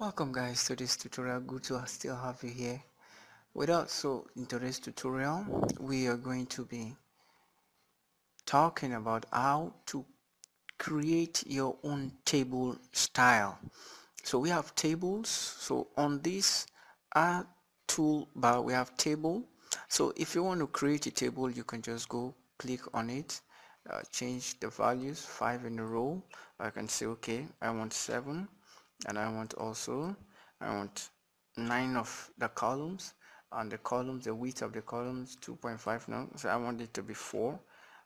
welcome guys to this tutorial. Good to still have you here. Without so in today's tutorial we are going to be talking about how to create your own table style. So we have tables. So on this our toolbar we have table. So if you want to create a table you can just go click on it uh, change the values five in a row. I can say okay I want seven and I want also I want nine of the columns and the columns the width of the columns 2.5 now so I want it to be 4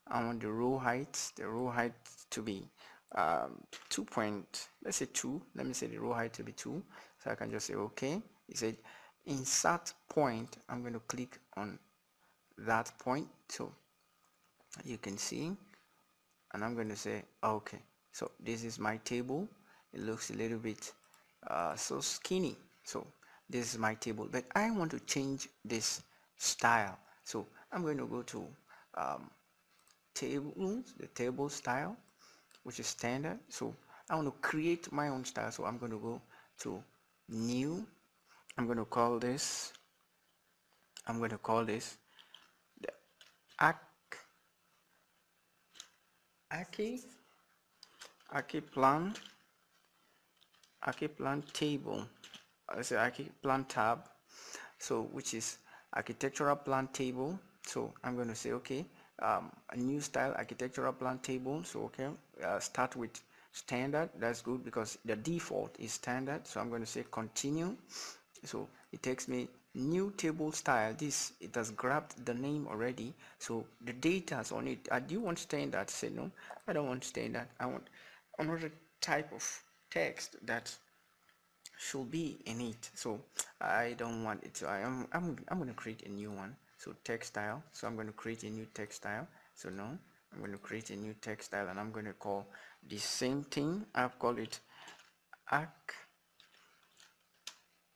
I want the row height the row height to be um, 2 point let's say 2 let me say the row height to be 2 so I can just say okay. He said insert point I'm going to click on that point so you can see and I'm going to say okay. So this is my table it looks a little bit uh, so skinny. So this is my table. But I want to change this style. So I'm going to go to um, tables the table style which is standard. So I want to create my own style. So I'm going to go to new. I'm going to call this I'm going to call this the Ak Aki Aki plan Aki plan table I say Aki plan tab so which is architectural plan table. So I'm going to say okay um, a new style architectural plan table so okay uh, start with standard that's good because the default is standard. So I'm going to say continue. So it takes me new table style. This it has grabbed the name already. So the data is on it. I do want standard say no I don't want standard I want another type of text that should be in it. So I don't want it so I am I'm, I'm going to create a new one. So text style. So I'm going to create a new text style. So no I'm going to create a new text style and I'm going to call the same thing. I've called it arc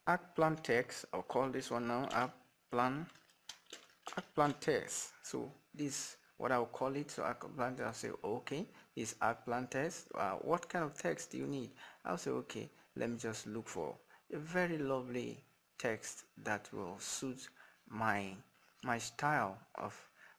arc plan text I'll call this one now arc plan arc plan text so this what I'll call it. So I'll say okay is arc plan text uh, what kind of text do you need? I'll say okay let me just look for a very lovely text that will suit my my style of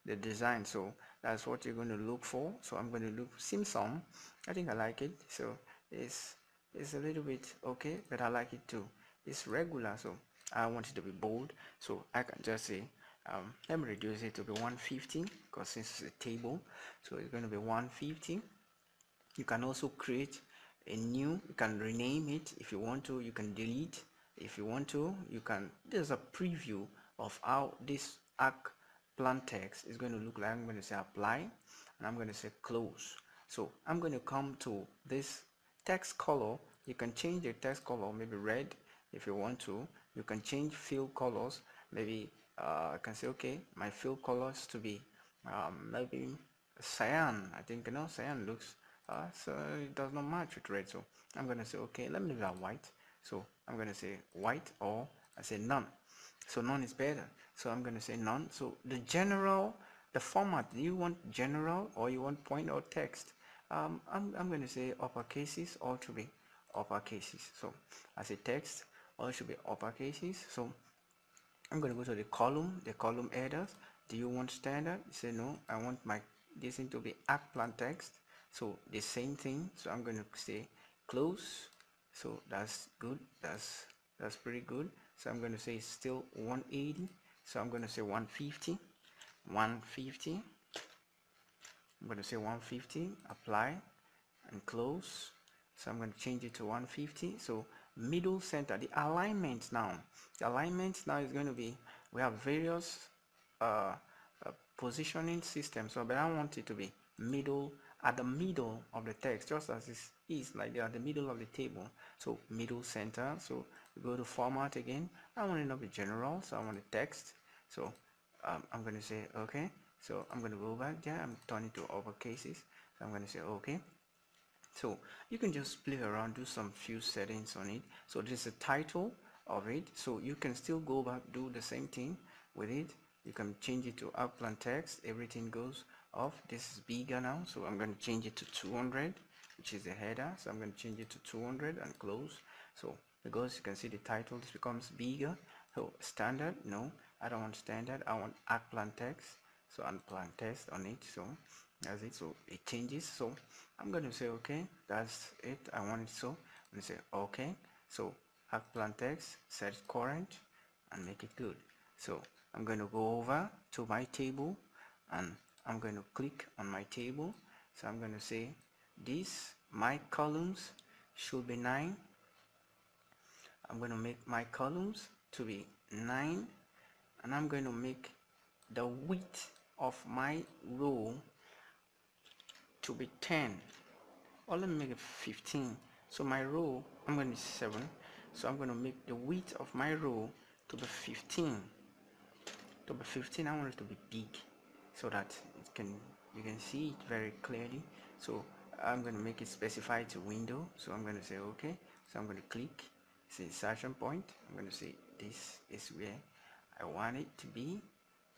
the design. So that's what you're going to look for. So I'm going to look Simpson I think I like it. So it's it's a little bit okay but I like it too. It's regular so I want it to be bold. So I can just say um, let me reduce it to be 150 because since it's a table so it's going to be 150 you can also create a new you can rename it if you want to you can delete if you want to. You can there's a preview of how this arc plan text is going to look like. I'm going to say apply and I'm going to say close. So I'm going to come to this text color. You can change the text color maybe red if you want to. You can change fill colors maybe uh, I can say okay my fill colors to be um, maybe cyan. I think you know cyan looks uh, so it does not match with red. So I'm gonna say okay let me leave that white. So I'm gonna say white or I say none. So none is better. So I'm gonna say none. So the general the format you want general or you want point or text? Um, I'm, I'm gonna say upper cases all to be upper cases so I say text all should be upper cases so I'm going to go to the column the column headers. Do you want standard? You say no I want my this thing to be arc plan text. So the same thing. So I'm going to say close. So that's good. That's that's pretty good. So I'm going to say still 180 so I'm going to say 150 150 I'm going to say 150 apply and close. So I'm going to change it to 150 so middle center the alignment now. The alignment now is going to be we have various uh, uh, positioning systems. So but I want it to be middle at the middle of the text just as it is like they are the middle of the table. So middle center so go to format again. I want it to be general so I want the text. So um, I'm going to say okay. So I'm going to go back there I'm turning to upper cases so I'm going to say okay so you can just play around do some few settings on it. So this is the title of it. So you can still go back do the same thing with it. You can change it to plan text. Everything goes off. This is bigger now. So I'm going to change it to 200 which is the header. So I'm going to change it to 200 and close. So because you can see the title this becomes bigger. So standard? No. I don't want standard I want plan text. So unplan text on it. So that's it. So it changes. So I'm going to say okay that's it. I want it. So and say okay. So arc plan text set current and make it good. So I'm going to go over to my table and I'm going to click on my table. So I'm going to say this my columns should be 9 I'm going to make my columns to be 9 and I'm going to make the width of my row to be 10 or let me make it 15 so my row I'm going to be 7 so I'm going to make the width of my row to be 15 to be 15 I want it to be big so that it can you can see it very clearly. So I'm going to make it specify to window. So I'm going to say okay. So I'm going to click see insertion point. I'm going to say this is where I want it to be.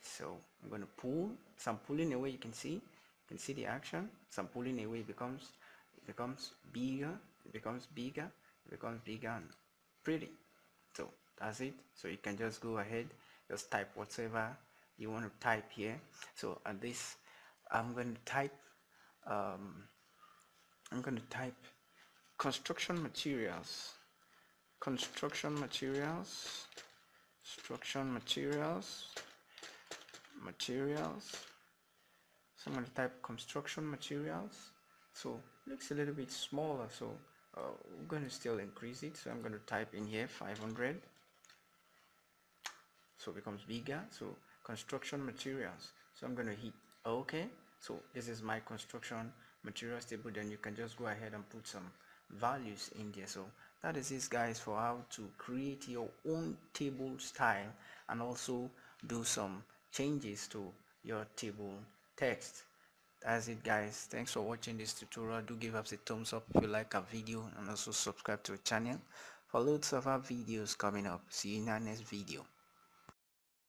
So I'm going to pull some pulling away you can see can see the action. Some pulling away becomes becomes bigger it becomes bigger it becomes bigger and pretty. So that's it. So you can just go ahead just type whatever you want to type here. So at this I'm going to type um, I'm going to type construction materials. Construction materials. Construction materials. Materials so I'm going to type construction materials. So looks a little bit smaller so uh, we're going to still increase it. So I'm going to type in here 500 so it becomes bigger. So construction materials. So I'm going to hit OK. So this is my construction materials table. Then you can just go ahead and put some values in there. So that is it guys for how to create your own table style and also do some changes to your table text. That's it guys. Thanks for watching this tutorial. Do give us a thumbs up if you like our video and also subscribe to our channel for loads of our videos coming up. See you in our next video